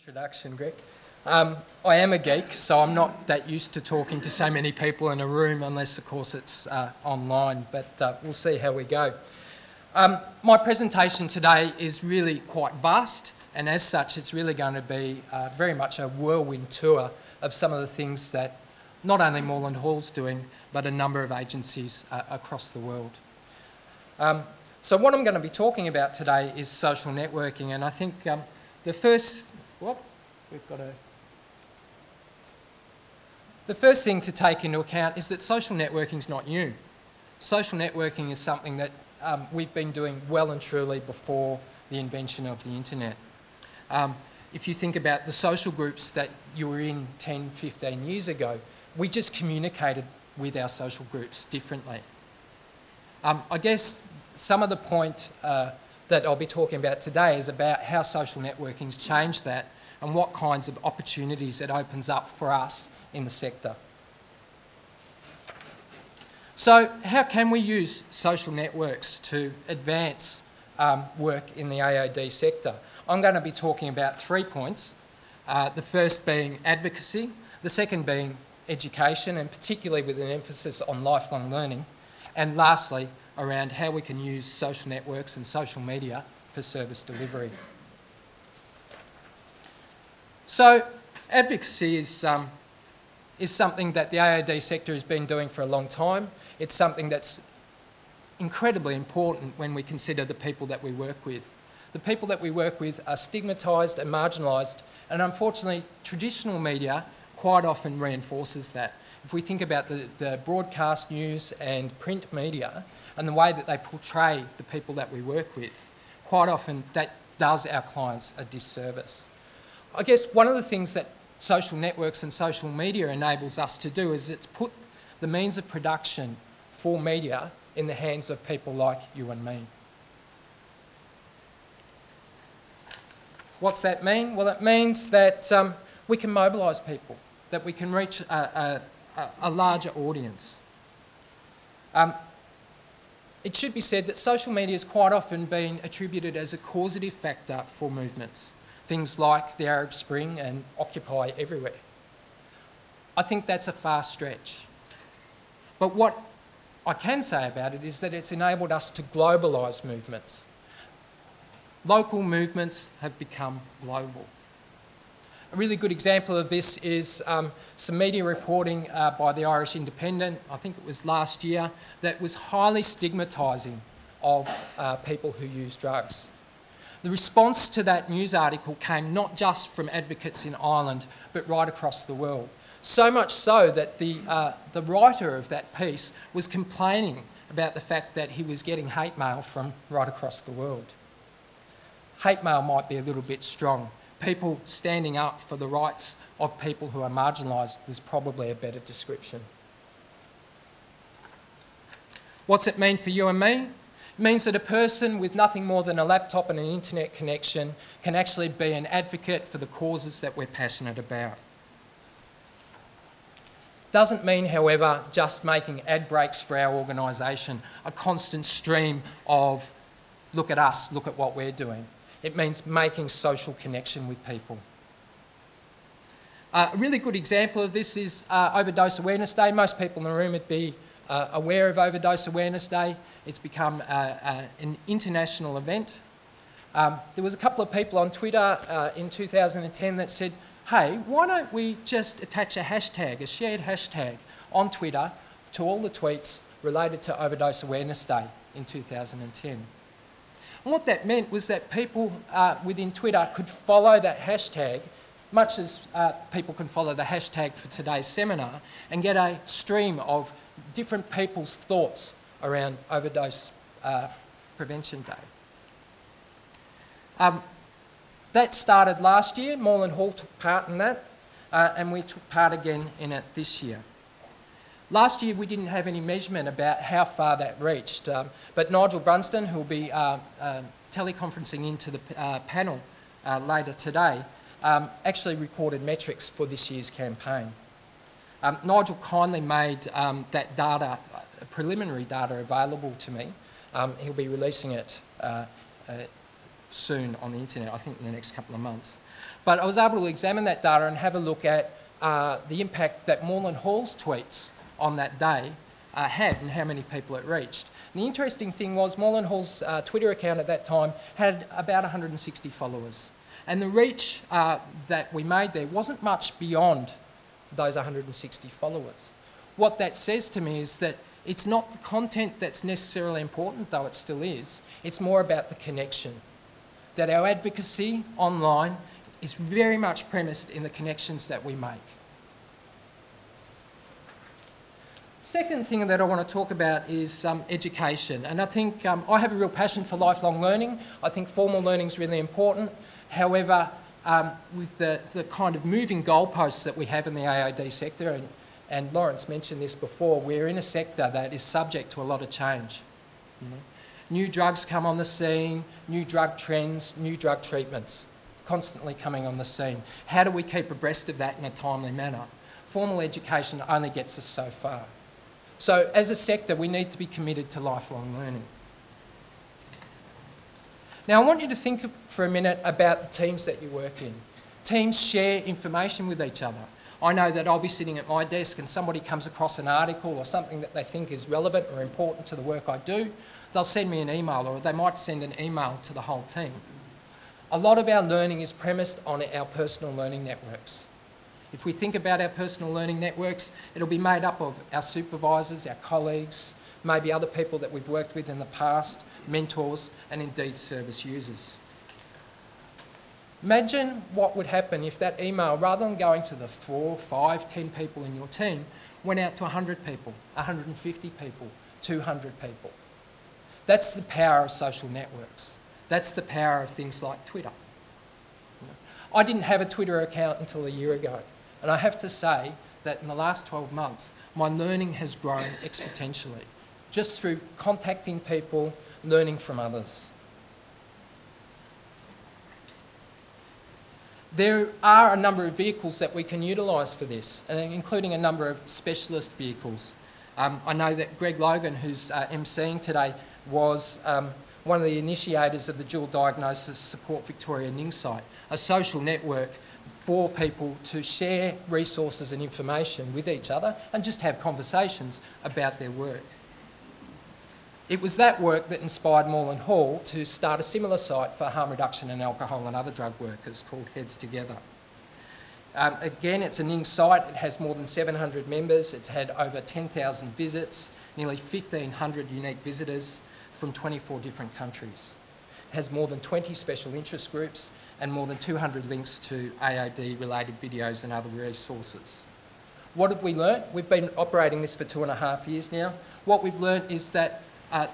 introduction, Greg. Um, I am a geek, so I'm not that used to talking to so many people in a room, unless, of course, it's uh, online, but uh, we'll see how we go. Um, my presentation today is really quite vast, and as such, it's really going to be uh, very much a whirlwind tour of some of the things that not only Moreland Hall's doing, but a number of agencies uh, across the world. Um, so what I'm going to be talking about today is social networking, and I think um, the first, what, we've got a, the first thing to take into account is that social networking is not new. Social networking is something that um, we've been doing well and truly before the invention of the internet. Um, if you think about the social groups that you were in 10, 15 years ago, we just communicated with our social groups differently. Um, I guess some of the point uh, that I'll be talking about today is about how social networking's changed that and what kinds of opportunities it opens up for us in the sector. So how can we use social networks to advance um, work in the AOD sector? I'm going to be talking about three points. Uh, the first being advocacy, the second being education, and particularly with an emphasis on lifelong learning, and lastly, around how we can use social networks and social media for service delivery. So advocacy is, um, is something that the AOD sector has been doing for a long time. It's something that's incredibly important when we consider the people that we work with. The people that we work with are stigmatised and marginalised, and unfortunately, traditional media quite often reinforces that. If we think about the, the broadcast news and print media, and the way that they portray the people that we work with, quite often that does our clients a disservice. I guess one of the things that social networks and social media enables us to do is it's put the means of production for media in the hands of people like you and me. What's that mean? Well, it means that um, we can mobilise people, that we can reach a, a, a larger audience. Um, it should be said that social media has quite often been attributed as a causative factor for movements, things like the Arab Spring and Occupy everywhere. I think that's a far stretch. But what I can say about it is that it's enabled us to globalise movements. Local movements have become global. A really good example of this is um, some media reporting uh, by the Irish Independent, I think it was last year, that was highly stigmatising of uh, people who use drugs. The response to that news article came not just from advocates in Ireland, but right across the world. So much so that the, uh, the writer of that piece was complaining about the fact that he was getting hate mail from right across the world. Hate mail might be a little bit strong, people standing up for the rights of people who are marginalised was probably a better description. What's it mean for you and me? It means that a person with nothing more than a laptop and an internet connection can actually be an advocate for the causes that we're passionate about. Doesn't mean, however, just making ad breaks for our organisation, a constant stream of look at us, look at what we're doing. It means making social connection with people. Uh, a really good example of this is uh, Overdose Awareness Day. Most people in the room would be uh, aware of Overdose Awareness Day. It's become uh, uh, an international event. Um, there was a couple of people on Twitter uh, in 2010 that said, hey, why don't we just attach a hashtag, a shared hashtag on Twitter to all the tweets related to Overdose Awareness Day in 2010. And what that meant was that people uh, within Twitter could follow that hashtag, much as uh, people can follow the hashtag for today's seminar, and get a stream of different people's thoughts around Overdose uh, Prevention Day. Um, that started last year. Moreland Hall took part in that, uh, and we took part again in it this year. Last year we didn't have any measurement about how far that reached, um, but Nigel Brunsdon, who will be uh, uh, teleconferencing into the uh, panel uh, later today, um, actually recorded metrics for this year's campaign. Um, Nigel kindly made um, that data, preliminary data, available to me. Um, he'll be releasing it uh, uh, soon on the internet, I think in the next couple of months. But I was able to examine that data and have a look at uh, the impact that Moreland Hall's tweets on that day uh, had and how many people it reached. And the interesting thing was Moreland Hall's uh, Twitter account at that time had about 160 followers. And the reach uh, that we made there wasn't much beyond those 160 followers. What that says to me is that it's not the content that's necessarily important, though it still is. It's more about the connection. That our advocacy online is very much premised in the connections that we make. Second thing that I want to talk about is um, education. And I think um, I have a real passion for lifelong learning. I think formal learning is really important. However, um, with the, the kind of moving goalposts that we have in the AOD sector, and, and Lawrence mentioned this before, we're in a sector that is subject to a lot of change. You know? New drugs come on the scene, new drug trends, new drug treatments constantly coming on the scene. How do we keep abreast of that in a timely manner? Formal education only gets us so far. So as a sector, we need to be committed to lifelong learning. Now, I want you to think for a minute about the teams that you work in. Teams share information with each other. I know that I'll be sitting at my desk and somebody comes across an article or something that they think is relevant or important to the work I do. They'll send me an email or they might send an email to the whole team. A lot of our learning is premised on our personal learning networks. If we think about our personal learning networks, it'll be made up of our supervisors, our colleagues, maybe other people that we've worked with in the past, mentors, and indeed service users. Imagine what would happen if that email, rather than going to the four, five, ten people in your team, went out to 100 people, 150 people, 200 people. That's the power of social networks. That's the power of things like Twitter. I didn't have a Twitter account until a year ago, and I have to say that in the last 12 months, my learning has grown exponentially just through contacting people, learning from others. There are a number of vehicles that we can utilise for this, including a number of specialist vehicles. Um, I know that Greg Logan, who's uh, emceeing today, was um, one of the initiators of the Dual Diagnosis Support Victoria NING site, a social network for people to share resources and information with each other and just have conversations about their work. It was that work that inspired Moreland Hall to start a similar site for harm reduction in alcohol and other drug workers called Heads Together. Um, again, it's a NING site. It has more than 700 members. It's had over 10,000 visits, nearly 1,500 unique visitors from 24 different countries. It has more than 20 special interest groups and more than 200 links to AOD related videos and other resources. What have we learnt? We've been operating this for two and a half years now. What we've learnt is that uh,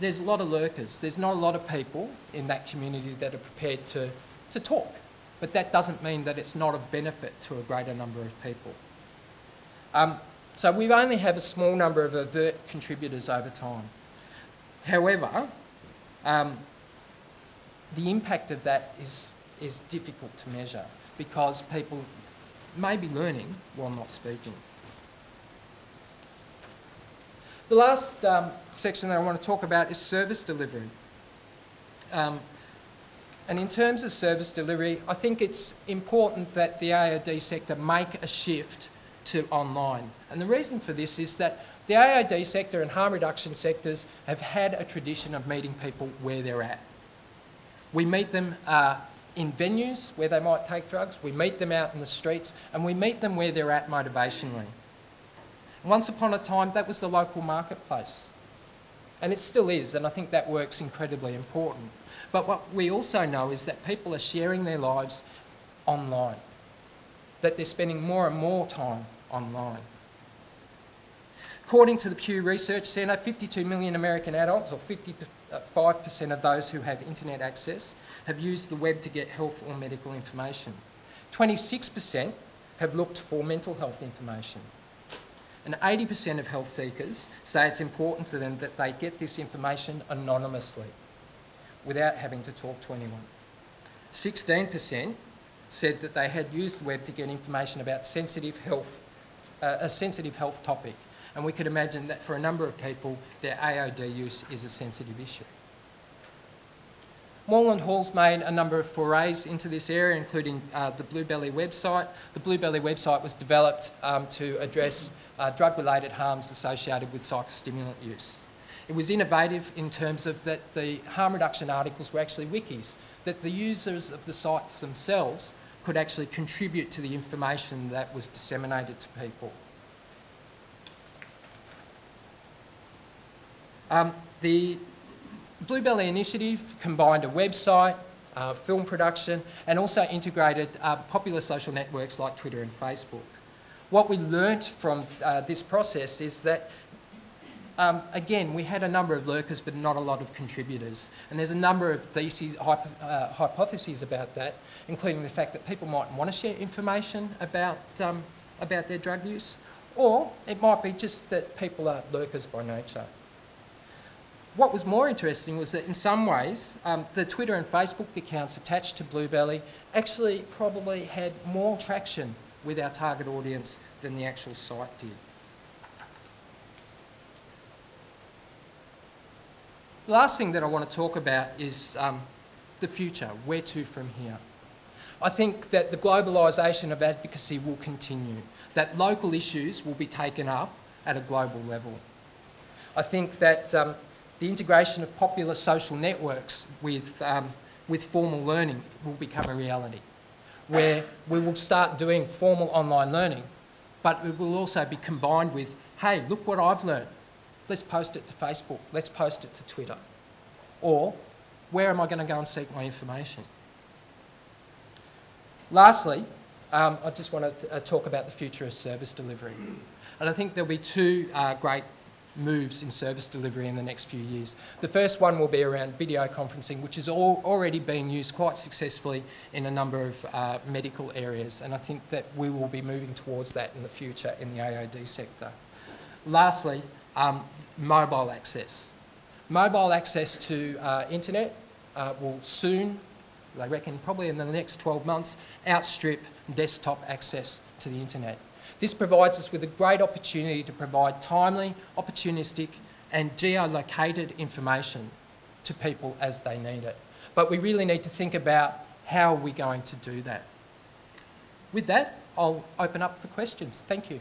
there's a lot of lurkers. There's not a lot of people in that community that are prepared to, to talk. But that doesn't mean that it's not of benefit to a greater number of people. Um, so we only have a small number of overt contributors over time. However, um, the impact of that is, is difficult to measure because people may be learning while not speaking. The last um, section that I want to talk about is service delivery. Um, and in terms of service delivery, I think it's important that the AOD sector make a shift to online. And the reason for this is that the AOD sector and harm reduction sectors have had a tradition of meeting people where they're at. We meet them uh, in venues where they might take drugs, we meet them out in the streets, and we meet them where they're at motivationally. Once upon a time, that was the local marketplace. And it still is, and I think that work's incredibly important. But what we also know is that people are sharing their lives online, that they're spending more and more time online. According to the Pew Research Centre, 52 million American adults, or 55% uh, of those who have internet access, have used the web to get health or medical information. 26% have looked for mental health information. And 80% of health seekers say it's important to them that they get this information anonymously without having to talk to anyone. 16% said that they had used the web to get information about sensitive health, uh, a sensitive health topic. And we could imagine that for a number of people, their AOD use is a sensitive issue. Moreland Hall's made a number of forays into this area, including uh, the Bluebelly website. The Bluebelly website was developed um, to address uh, drug-related harms associated with psychostimulant use. It was innovative in terms of that the harm reduction articles were actually wikis, that the users of the sites themselves could actually contribute to the information that was disseminated to people. Um, the Bluebelly initiative combined a website, uh, film production, and also integrated uh, popular social networks like Twitter and Facebook. What we learnt from uh, this process is that, um, again, we had a number of lurkers but not a lot of contributors. And there's a number of theses, hypo uh, hypotheses about that, including the fact that people might want to share information about, um, about their drug use, or it might be just that people are lurkers by nature what was more interesting was that in some ways, um, the Twitter and Facebook accounts attached to Bluebelly actually probably had more traction with our target audience than the actual site did. The last thing that I want to talk about is um, the future, where to from here. I think that the globalisation of advocacy will continue, that local issues will be taken up at a global level. I think that um, the integration of popular social networks with, um, with formal learning will become a reality, where we will start doing formal online learning, but it will also be combined with, hey, look what I've learned. Let's post it to Facebook, let's post it to Twitter. Or, where am I going to go and seek my information? Lastly, um, I just want to uh, talk about the future of service delivery. And I think there'll be two uh, great moves in service delivery in the next few years. The first one will be around video conferencing, which is all already being used quite successfully in a number of uh, medical areas, and I think that we will be moving towards that in the future in the AOD sector. Lastly, um, mobile access. Mobile access to uh, internet uh, will soon, they reckon probably in the next 12 months, outstrip desktop access to the internet. This provides us with a great opportunity to provide timely, opportunistic and geolocated information to people as they need it. But we really need to think about how are we going to do that. With that, I'll open up for questions. Thank you.